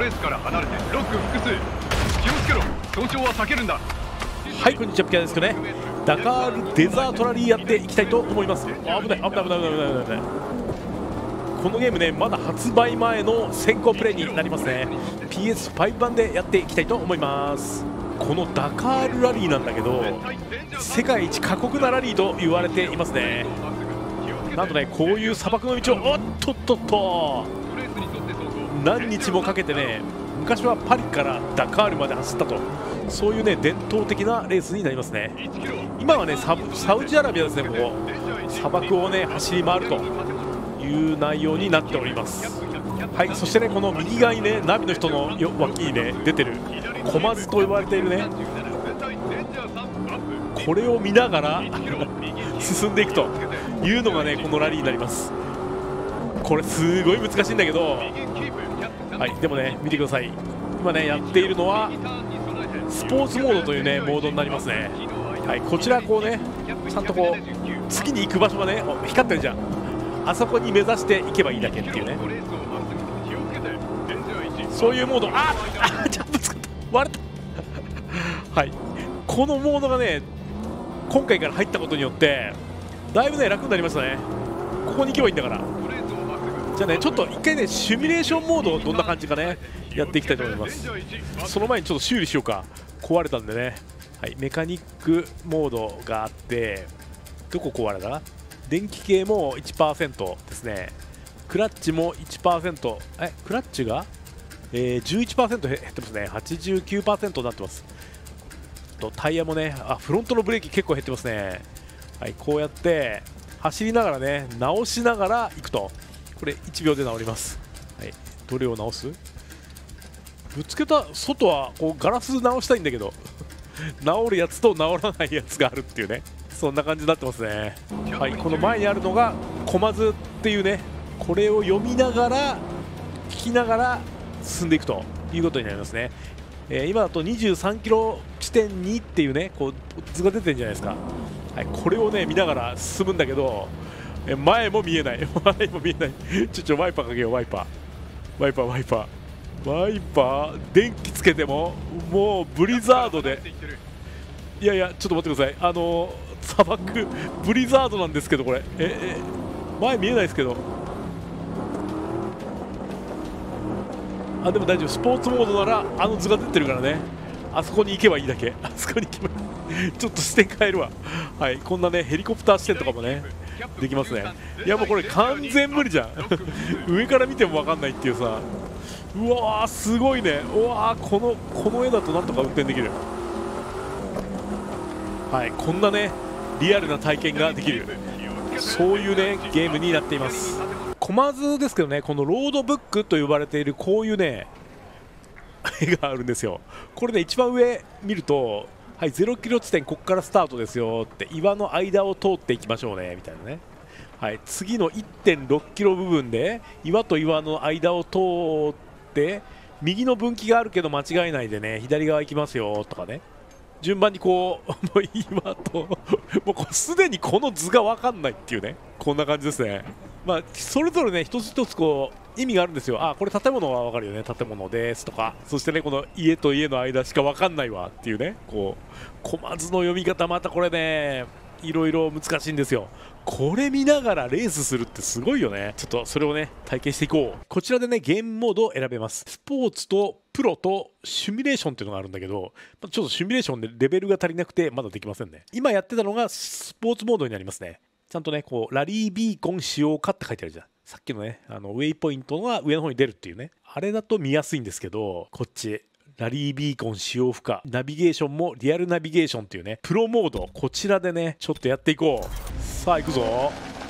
レースから離れてロック複数気をつけろ。損傷は避けるんだ。はいこんにちはピカですけどね。ダカールデザートラリーやっていきたいと思います。危ない危ない危ない危ない危ない危ない。このゲームねまだ発売前の先行プレイになりますね。PS5 版でやっていきたいと思います。このダカールラリーなんだけど世界一過酷なラリーと言われていますね。なんとねこういう砂漠の道をおっとっとっと。何日もかけてね昔はパリからダカールまで走ったと。そういうね伝統的なレースになりますね。今はねサウジアラビアですねここ。砂漠をね走り回るという内容になっております。はいそしてねこの右側にねナビの人の脇にね出てるコマズと呼ばれているねこれを見ながら 進んでいくというのがねこのラリーになります。これすごい難しいんだけどはい。でもね見てください。今ねやっているのはスポーツモードというねモードになりますね。はい。こちらこうねちゃんとこう次に行く場所がね光ってるじゃん。あそこに目指していけばいいだけっていうね。そういうモード。ああジャンプつかった。割れた。はい。このモードがね今回から入ったことによってだいぶね楽になりましたね。ここに行けばいいんだから。じゃあねちょっと一回ねシミュレーションモードどんな感じかねやっていきたいと思います。その前にちょっと修理しようか。壊れたんでね。はいメカニックモードがあってどこ壊れた？電気系も1%ですね。クラッチも1%えクラッチが、えー、11%減ってますね。89%になってます。とタイヤもねあフロントのブレーキ結構減ってますね。はいこうやって走りながらね直しながら行くと。これ1秒で直ります。はい。どれを直す？ぶつけた外はこうガラス直したいんだけど。直るやつと直らないやつがあるっていうね。そんな感じになってますね。はい。この前にあるのがコマズっていうね。これを読みながら聞きながら進んでいくということになりますね、えー、今だと23キロ地点にっていうねこう図が出てるんじゃないですか、はい、これをね見ながら進むんだけどえ前も見えない。前も見えない。ちょちょワイパーかけよう。ワイパー。ワイパーワイパー。ワイパー。電気つけてももうブリザードで。いやいやちょっと待ってください。あの砂漠ブリザードなんですけどこれ。ええ前見えないですけど。あでも大丈夫。スポーツモードならあの図が出てるからね。あそこに行けばいいだけ。あそこに行けばいい。ちょっと視点変えるわ。はい。こんなねヘリコプター視点とかもね。できますね。いやもうこれ完全無理じゃん。上から見ても分かんないっていうさ。うわーすごいね。うわーこのこの絵だとなんとか運転できる。はいこんなねリアルな体験ができる。そういうねゲームになっています。コマズですけどねこのロードブックと呼ばれているこういうね絵があるんですよ。これね一番上見るとはい0キロ地点ここからスタートですよって岩の間を通っていきましょうねみたいなね。はい次の1.6キロ部分で岩と岩の間を通って右の分岐があるけど間違えないでね左側行きますよとかね。順番にこう もう岩ともうすでにこの図が分かんないっていうね。こんな感じですね。まあそれぞれね一つ一つこう意味があるんですよ。あこれ建物は分かるよね。建物ですとか。そしてねこの家と家の間しか分かんないわっていうね。こうコマ図の読み方またこれねいろいろ難しいんですよ。これ見ながらレースするってすごいよね。ちょっとそれをね体験していこう。こちらでねゲームモードを選べます。スポーツとプロとシミュレーションっていうのがあるんだけどちょっとシミュレーションでレベルが足りなくてまだできませんね。今やってたのがスポーツモードになりますね。ちゃんとねこうラリービーコン使用かって書いてあるじゃん。さっきのねあのウェイポイントが上の方に出るっていうね。あれだと見やすいんですけどこっちラリービーコン使用不可ナビゲーションもリアルナビゲーションっていうねプロモードこちらでねちょっとやっていこう。さあ行くぞ。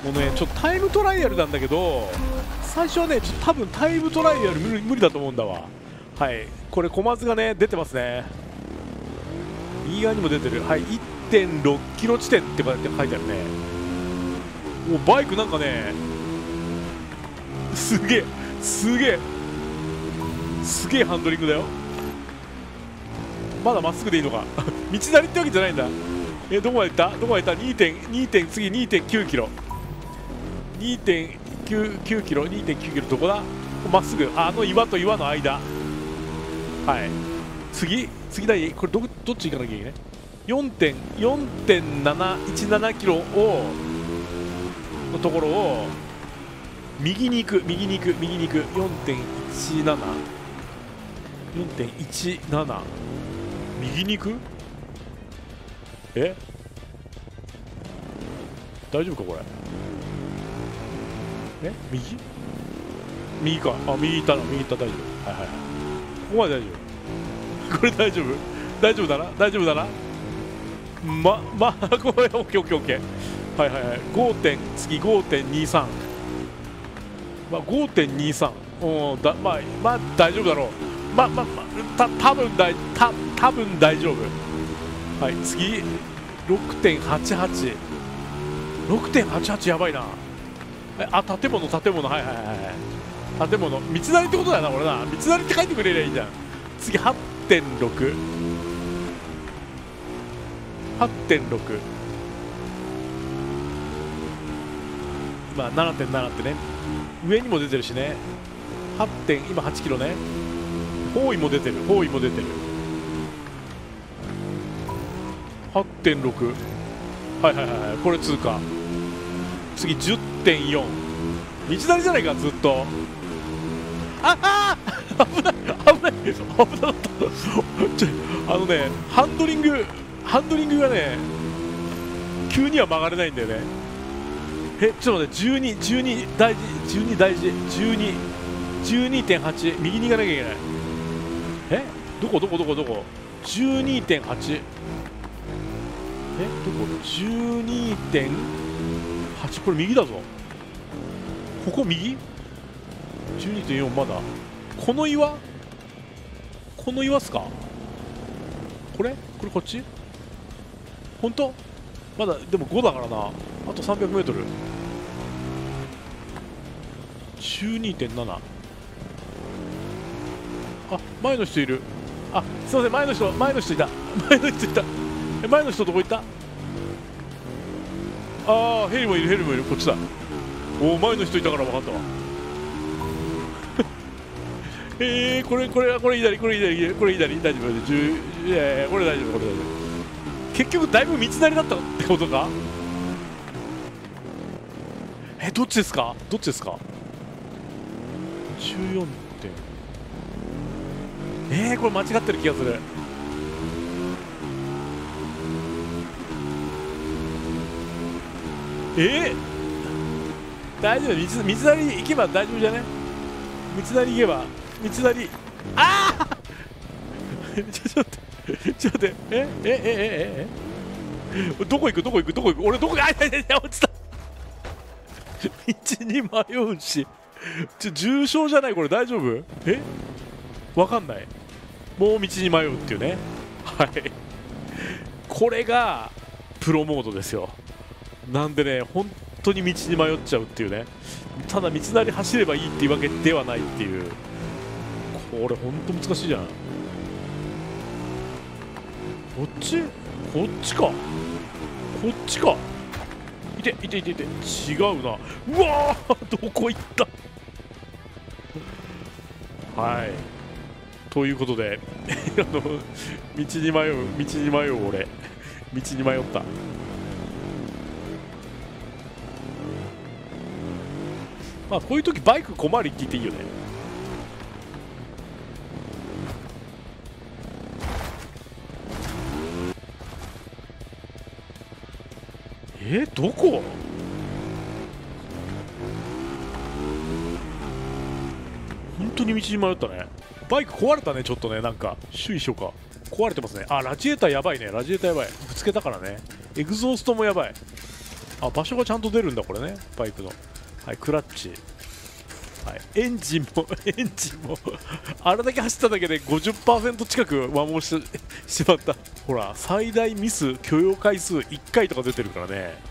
もうねちょっとタイムトライアルなんだけど最初はねちょっと多分タイムトライアル無理無理だと思うんだわ。はい。これ小松がね出てますね。右側にも出てる。はい。1.6キロ地点って書いてあるね。もうバイクなんかねすげえすげえすげえハンドリングだよ。まだまっすぐでいいのか。道なりってわけじゃないんだ。えどこまで行った？どこまで行った？2点2点次2.9キロ。2.9キロ？2.9キロどこだ？まっすぐ。あの岩と岩の間。はい。次？次だこれどどっち行かなきゃいけない？4.717キロをのところを右に行く右に行く右に行く。4.17 4.17右に行く？え？大丈夫かこれ？え？右？右か。あ右行ったな。右行った。大丈夫。はいはいはい。ここまで大丈夫。これ大丈夫？大丈夫だな？大丈夫だな？ままあこれオッケーオッケーオッケー。はいはいはい。5点次5.23まあ5.23うんだまあまあ大丈夫だろう。まあまあまあた多分大た多分大丈夫。はい次。6.88 6.88やばいな。あ建物建物。はいはいはいはい。建物。道なりってことだよな俺な。道なりって書いてくれりゃいいじゃん。次8.68.6まあ7.7ってね。上にも出てるしね。8点今8キロね。方位も出てる。方位も出てる。8.6はいはいはいこれ通過。次10.4道なりじゃないかずっと。ああ危ない。危ない。危なかった。あのねハンドリングハンドリングがね急には曲がれないんだよね。えちょっと待って12、12大事、12大事、12、12.8右に行かなきゃいけない。えどこどこどこどこ？12.8えどこ？12.8これ右だぞ。ここ右 ?12.4 まだ。この岩？この岩っすか？これ？これこっち？本当？まだでも5だからな。あと 300m 12.7あ前の人いる。あすいません前の人前の人いた。前の人いた。え前の人どこ行った？ああヘリもいるヘリもいる。こっちだ。おお前の人いたから分かったわ。えー、これこれこれ左これ左これ左。大丈夫10いやいやこれ大丈夫これ大丈夫。結局だいぶ道なりだったってことか？えどっちですか？どっちですか？14点。えー、これ間違ってる気がする。えー、大丈夫？道道なり行けば大丈夫じゃね道なり行けば？道なりああちょちょっとちょっと待って。え？え？え？え？え？え？どこ行く？どこ行く？どこ行く？俺どこ？あいやいやいや落ちた。道に迷うし。ちょ重症じゃないこれ大丈夫？え？わかんない。もう道に迷うっていうね。はい。これがプロモードですよ。なんでね本当に道に迷っちゃうっていうね。ただ道なり走ればいいっていうわけではないっていう。これ本当難しいじゃん。こっち？こっちか。こっちか。いていていていて。違うな。うわ どこ行った？はい。ということで あの道に迷う道に迷う俺。道に迷った。まあこういう時バイク小回りって言っていいよね。え？どこ？当に道に迷ったね。バイク壊れたねちょっとね。なんか周囲しようか壊れてますね。あラジエーターやばいね。ラジエーターやばい。ぶつけたからね。エグゾーストもやばい。あ場所がちゃんと出るんだこれね。バイクの。はいクラッチ。はい、エンジンも エンジンも。あれだけ走っただけで50%近く摩耗してしまった。ほら最大ミス許容回数1回とか出てるからね。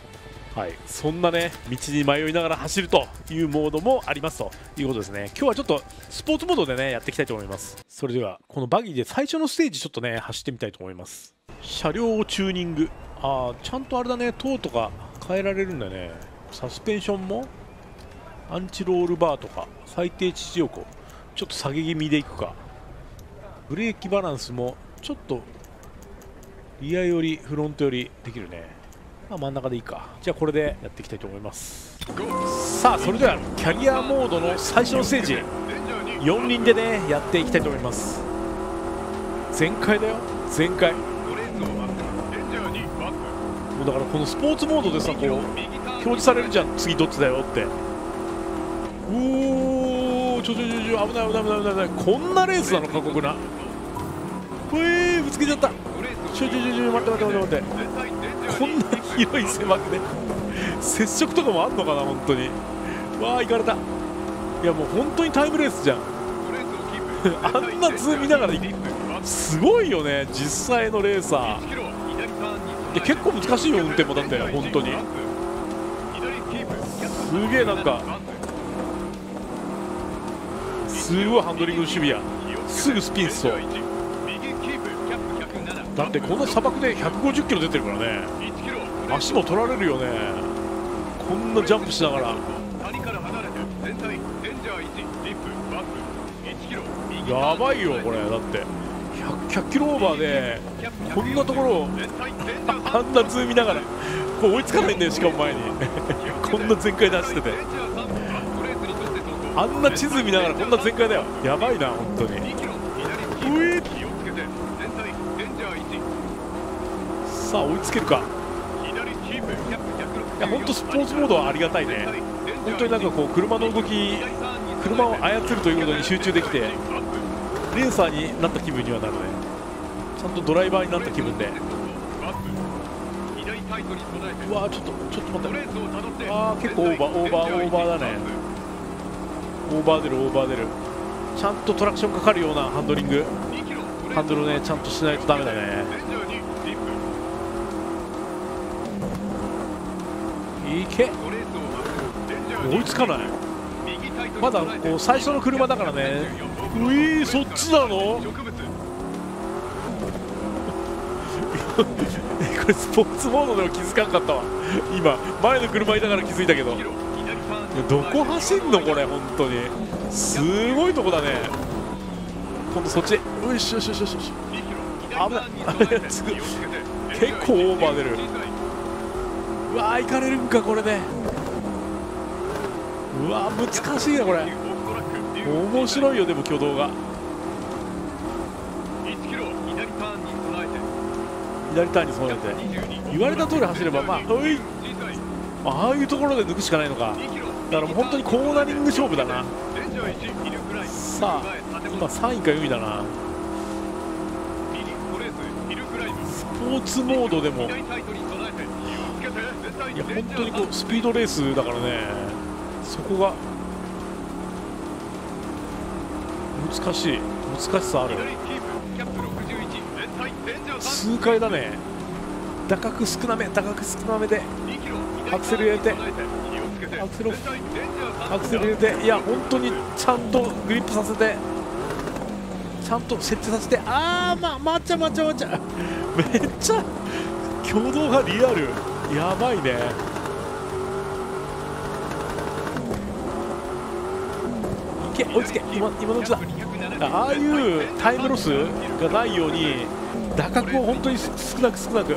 はい。そんなね道に迷いながら走るというモードもありますということですね。今日はちょっとスポーツモードでねやっていきたいと思います。それではこのバギーで最初のステージちょっとね走ってみたいと思います。車両をチューニング。ああちゃんとあれだね塔とか変えられるんだね。サスペンションもアンチロールバーとか最低地上高ちょっと下げ気味でいくか。ブレーキバランスもちょっとリア寄りフロント寄りできるね。まあ真ん中でいいか。じゃあこれでやっていきたいと思います。さあそれではキャリアモードの最初のステージ。4輪でねやっていきたいと思います。全開だよ。全開。もうだからこのスポーツモードでさこう表示されるじゃん。次どっちだよって。うおちょちょちょちょ危ない危ない危ない危ない。こんなレースなの過酷な。ほえーぶつけちゃった。ちょちょちょちょ待って待って待って待って。こんな広い狭くね接触とかもあんのかな本当に。わあ行かれた。いやもう本当にタイムレースじゃん。あんな図見ながらすごいよね実際のレーサー。で結構難しいよ運転もだって本当に。すげえなんかすごいハンドリングシビアすぐスピンしそう。だってこんな砂漠で150キロ出てるからね。足も取られるよね。こんなジャンプしながら。やばいよこれだって。100, 100キロオーバーでこんなところをあんな図見ながらこう追いつかないんだよしかも前に。こんな全開で走ってて。あんな地図見ながらこんな全開だよ。やばいな本当に。さあ追いつけるか。いや本当スポーツモードはありがたいね。本当になんかこう車の動き車を操るということに集中できてレーサーになった気分にはなるね。ちゃんとドライバーになった気分で。うわちょっとちょっと待って。あー結構オーバーオーバーオーバーだね。オーバー出るオーバー出る。ちゃんとトラクションかかるようなハンドリング。ハンドルねちゃんとしないとダメだね。いけ追いつかない。まだこう最初の車だからね。ういそっちなの？これスポーツモードでも気づかんかったわ。今前の車いたから気づいたけど。どこ走んの？これ本当に。すごいとこだね。今度そっちよしよしよしよしよし危ない。結構オーバー出る。うわ行かれるんかこれで。うわ難しいなこれ。面白いよでも挙動が。左ターンに備えて。言われた通り走ればまあうい。ああいうところで抜くしかないのか。だからもう本当にコーナリング勝負だな。さあ今3位か4位だな。スポーツモードでもや本当にこうスピードレースだからねそこが難しい。難しさある。数回だね。打角少なめ打角少なめでアクセル入れてアクセルアクセル入れていや本当にちゃんとグリップさせてちゃんと設置させてあーまあ抹茶抹茶抹茶めっちゃ挙動がリアル。やばいね。いけ追いつけ。今今のうちだ。ああいうタイムロスがないように打角を本当に少なく少なく。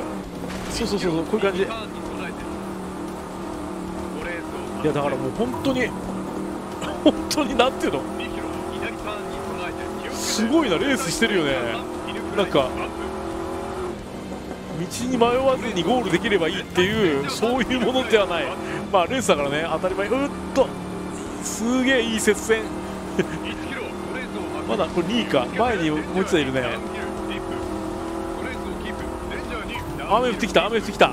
そうそうそうこういう感じ。いやだからもう本当に本当になんていうの？すごいなレースしてるよね。なんかに迷わずにゴールできればいいっていうそういうものではない。まあレースだからね当たり前うっとすげえいい接戦。まだこれ2位か。前にもう一台いるね。雨降ってきた雨降ってきた。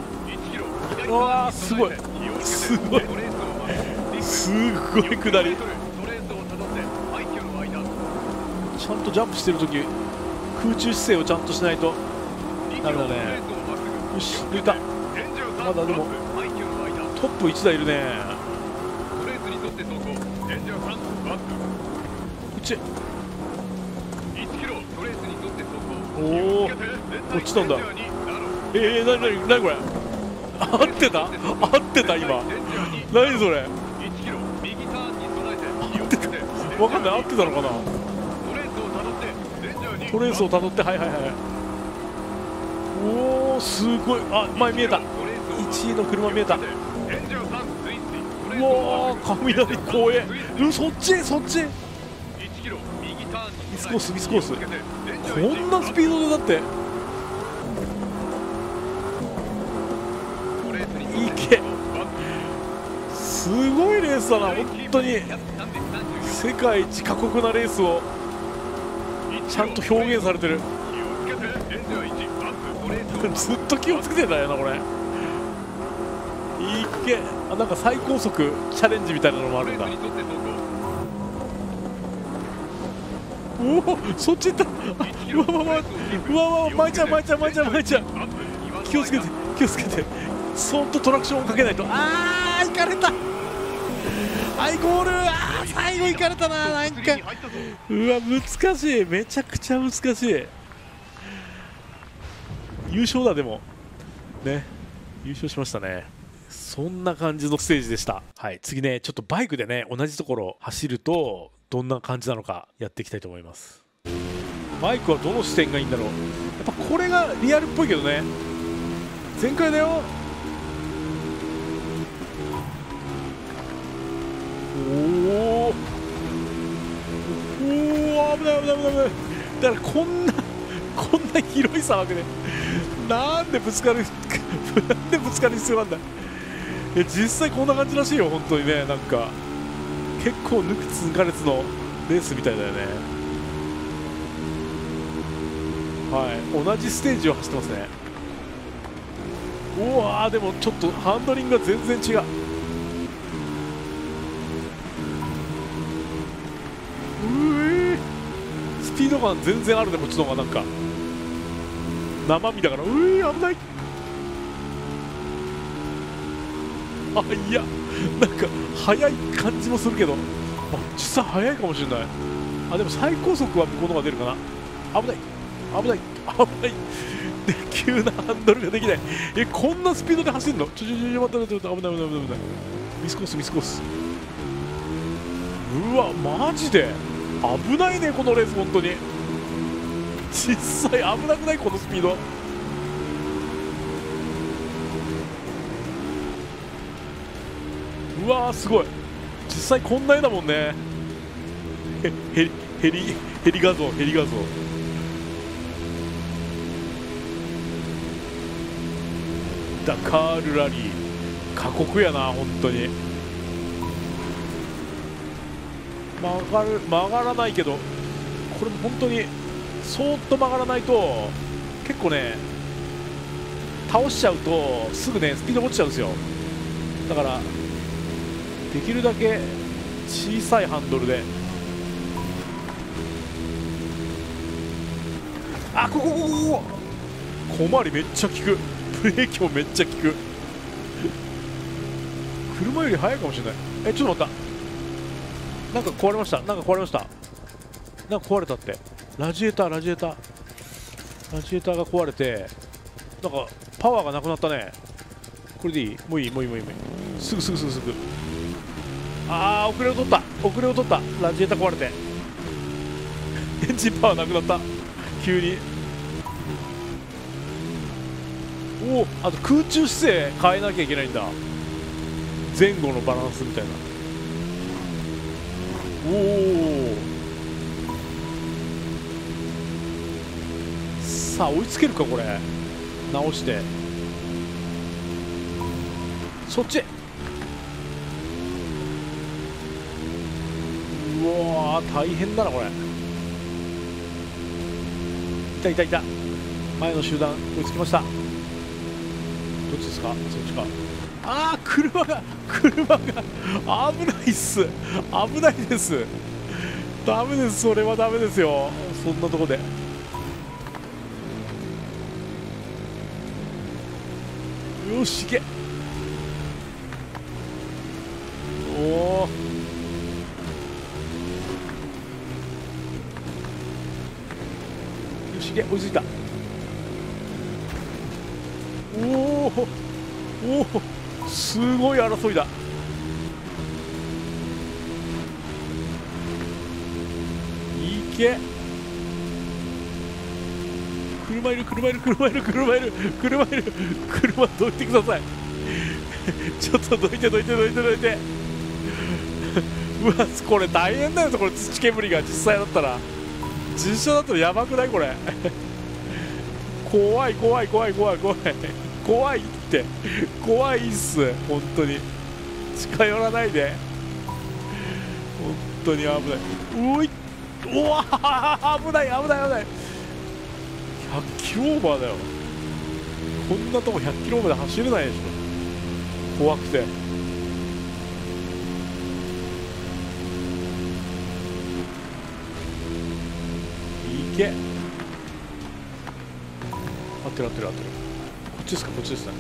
うわーすごい。すごい。すごい下り。ちゃんとジャンプしてるとき空中姿勢をちゃんとしないと。ダメだね。よし抜いた。まだでもトップ1台いるね。うち。おお落ちたんだ。ええー、なになになにこれ？合ってた？合ってた今。何それ？合ってた。わかんない。合ってたのかな？トレースをたどってはいはいはい。おおすごい。あ前見えた。1位の車見えた。うわー雷怖え。うそっちそっち。ミスコースミスコース。こんなスピードでだって。いけ。すごいレースだな本当に。世界一過酷なレースをちゃんと表現されてる。ずっと気をつけてたよなこれ。いけ。あなんか最高速チャレンジみたいなのもあるんだ。おおそっち行った。うわうわうわうわうわ舞ちゃん舞ちゃん舞ちゃん舞ちゃん気をつけて気をつけて。そっとトラクションをかけないと。あー行かれた。はいゴール。あー最後行かれたななんか。うわ難しい。めちゃくちゃ難しい優勝だでも。ね。優勝しましたね。そんな感じのステージでした。はい。次ねちょっとバイクでね同じところ走るとどんな感じなのかやっていきたいと思います。バイクはどの視点がいいんだろう。やっぱこれがリアルっぽいけどね。全開だよ。おおおお危ない危ない危ない危ない。だからこんなこんな広い砂漠でなんでぶつかる なんでぶつかる必要なんだ？いや実際こんな感じらしいよ本当にね。なんか結構抜くつ抜かれつのレースみたいだよね。はい。同じステージを走ってますね。うわーでもちょっとハンドリングが全然違う。うえスピード感全然あるねこっちの方が。なんか生身だからうえ危ない。あいやなんか速い感じもするけどあ実際速いかもしれない。あでも最高速は向こうの方が出るかな。危ない。危ない。危ない。で急なハンドルができない。えこんなスピードで走るの？ちょちょちょ待って待って待って危ない危ない危ない危ない。ミスコースミスコース。うわマジで？危ないねこのレース本当に。実際危なくない？このスピード。うわすごい。実際こんな絵だもんね。ヘリヘリヘリ画像ヘリ画像。ダカールラリー。過酷やな本当に。曲がる曲がらないけどこれも本当にそっと曲がらないと結構ね倒しちゃうとすぐねスピード落ちちゃうんですよ。だからできるだけ小さいハンドルで。あここここここ小回りめっちゃ効く。ブレーキもめっちゃ効く。車より速いかもしれない。えちょっと待った。なんか壊れました。なんか壊れました。なんか壊れたって。ラジエーターラジエーター。ラジエーターが壊れてなんかパワーがなくなったね。これでいい？もういい？もういい？もういい？すぐすぐすぐすぐ。あー遅れを取った。遅れを取った。ラジエーター壊れて。エンジンパワーなくなった。急に。おおあと空中姿勢変えなきゃいけないんだ。前後のバランスみたいな。おおさあ追いつけるかこれ。直して。そっち。うわ大変だなこれ。いたいたいた。前の集団追いつきました。どっちですか？そっちか。ああ車が車が危ないっす。危ないです。ダメです。それはダメですよ。そんなとこで。よし行け。おおよし行け。追いついた。おおおおすごい争いだ。いけ。車いる車いる車いる車いる車いる車どいてください。ちょっとどいてどいてどいてどいて。うわこれ大変だよこれ土煙が。実際だったら。実写だったらやばくないこれ。怖い怖い怖い怖い怖い。怖いって。怖いっす。本当に。近寄らないで。本当に危ない。うおいうわ危ない危ない危ない。100キロオーバーだよ。こんなとこ100キロオーバーで走れないでしょ。怖くて。いけ。合ってる合ってる合ってる。こっちですか？こっちですね。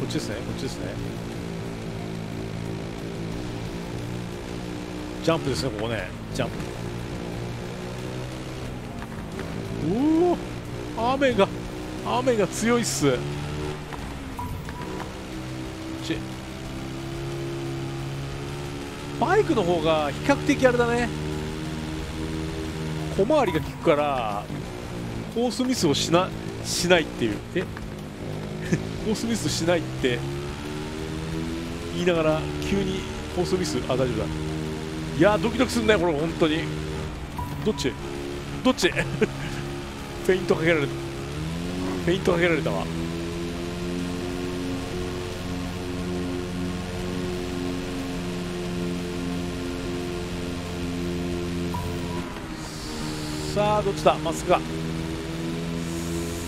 こっちですね。こっちですね。ジャンプですねここね。ジャンプ。おお雨が雨が強いっす。ちバイクの方が比較的あれだね。小回りが利くからコースミスをしなしないっていう。え？コースミスしないって言いながら急にコースミスあ大丈夫だ。いやドキドキすんねこれ本当に。どっち？どっち？フェイントかけられた。フェイントかけられたわ。さあどっちだ？まっすぐか。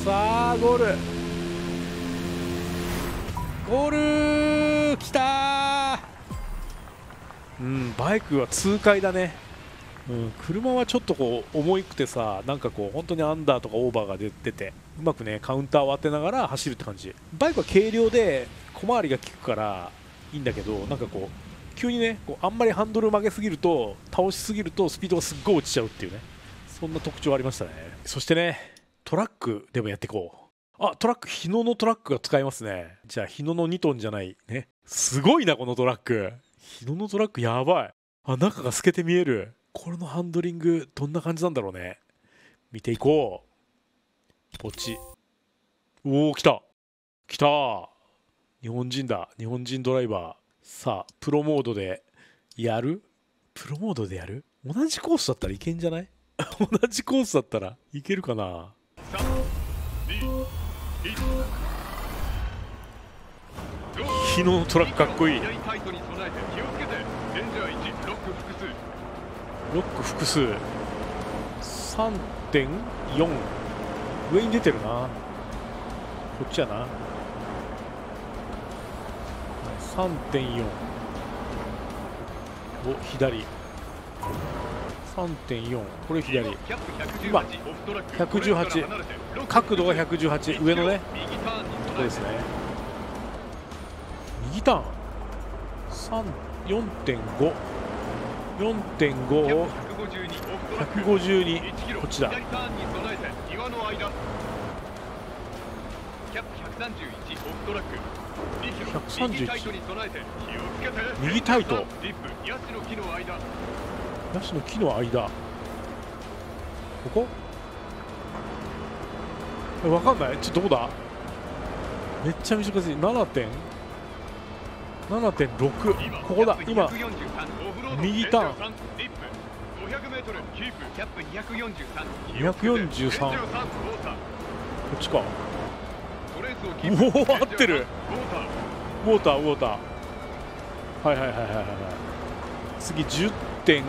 さあゴール。ゴールきたうんバイクは痛快だね。うん、車はちょっとこう重くてさなんかこう本当にアンダーとかオーバーが出ててうまくねカウンターを当てながら走るって感じ。バイクは軽量で小回りが利くからいいんだけどなんかこう急にねこうあんまりハンドル曲げすぎると倒しすぎるとスピードがすっごい落ちちゃうっていうね。そんな特徴ありましたね。そしてねトラックでもやっていこう。あトラック日野のトラックが使えますね。じゃあ日野の2トンじゃないね。すごいなこのトラック。日野のトラックやばい。あ中が透けて見える。これのハンドリングどんな感じなんだろうね。見ていこう。ポチ。おお来た。来た。日本人だ。日本人ドライバー。さあプロモードでやる？プロモードでやる？同じコースだったらいけんじゃない？同じコースだったらいけるかな？昨日のトラックかっこいい。ロック複数。3.4上に出てるな。こっちやな。3.4お左。3.4これ左。今118角度が118上のね。とこですね。右ターン。4.5 4.5を152こっちだ131右タイト。ヤシの木の間。ここ？わかんない。ちょっとどこだ？めっちゃ難しい7.5 7.6ここだ。今右ターン。243こっちか。おお合ってる。ウォーターウォーター。ウォーターはいはいはいはいはいはい。次10点。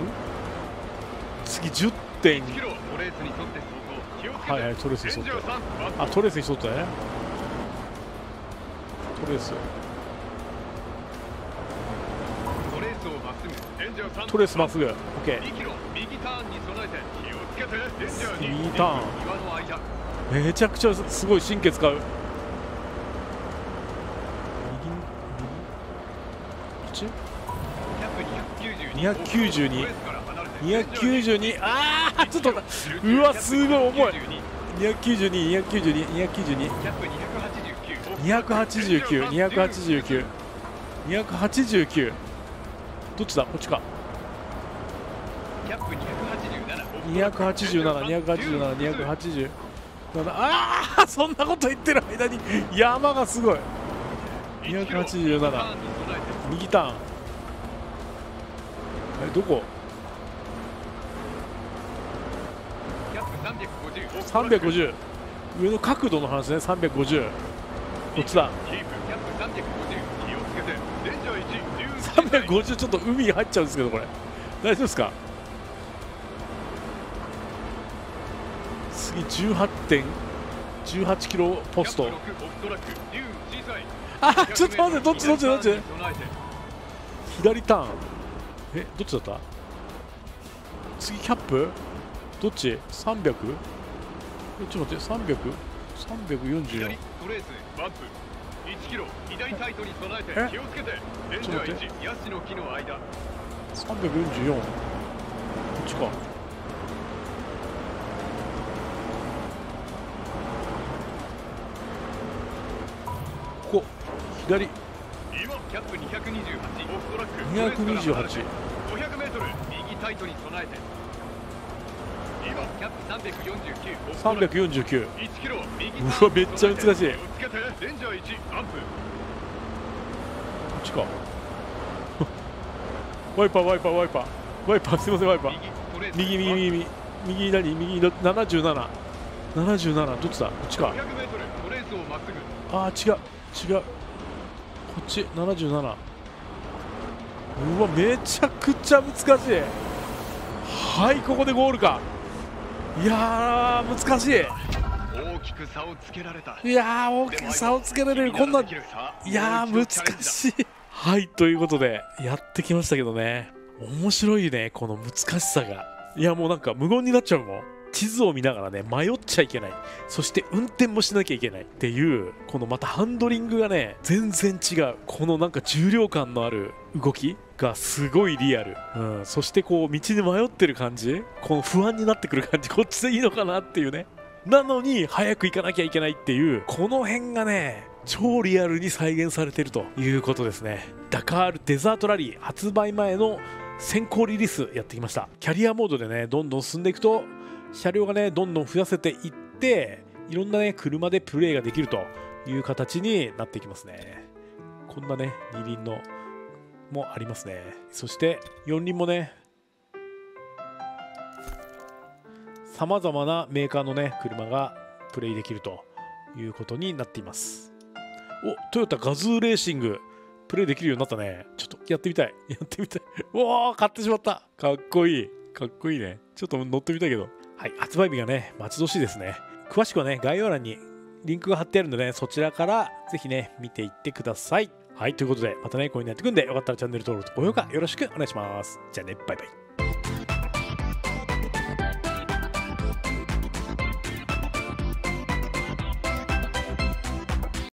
次10点。はいはいトレースに沿って。あトレースに沿ったね。トレース。トレースまっすぐ。OK 2ターン。めちゃくちゃすごい神経使う。292 292トレースから離れて292あちょっと。うわすごい重い。292292292289289289 282どっちだ？こっちか。287287287280ああ そんなこと言ってる間に山がすごい。287右ターン。えどこ？350上の角度の話ね。350こっちだ。350ちょっと海に入っちゃうんですけどこれ。大丈夫ですか？18.18キロポスト。あちょっと待ってどっちどっちどっち？左ターン。えどっちだった？次キャップ？どっち？300? えちょっと待って300 3441キロ左タイトに備えて。344こっちか。左。今キャップ228オフトラック228 500メートル。右タイトに備えて。今キャップ349 349 1キロ右うわめっちゃ難しい。気をつけてレンジャー1アップ。こっちか。ワイパーワイパーワイパー。ワイパーすいませんワイパー。右右右右右何？右の77 77どっちだ？こっちか。500メートル。トレースをまっすぐ。ああ違う。違うち77うわめちゃくちゃ難しい。はいここでゴールか。いやー難しい。大きく差をつけられた。いやー大きく差をつけられる。こんないやー難しい。はいということでやってきましたけどね。面白いねこの難しさが。いやもうなんか無言になっちゃうもん地図を見ながらね迷っちゃいけない。そして運転もしなきゃいけないっていうこのまたハンドリングがね全然違う。このなんか重量感のある動きがすごいリアル、うん、そしてこう道に迷ってる感じ。この不安になってくる感じ。こっちでいいのかなっていうね。なのに早く行かなきゃいけないっていう。この辺がね超リアルに再現されてるということですね。ダカールデザートラリー発売前の先行リリースやってきました。キャリアモードでねどんどん進んでいくと車両がねどんどん増やせていっていろんなね車でプレイができるという形になっていきますね。こんなね二輪のもありますね。そして四輪もねさまざまなメーカーのね車がプレイできるということになっています。おトヨタガズーレーシングプレイできるようになったね。ちょっとやってみたい。やってみたい。おお買ってしまった。かっこいい。かっこいいね。ちょっと乗ってみたいけど。はい発売日がね待ち遠しいですね。詳しくはね概要欄にリンクが貼ってあるので、ね、そちらからぜひね見ていってください。はいということでまたねこういうのやっていくんでよかったらチャンネル登録と高評価よろしくお願いします。じゃあねバイバイ。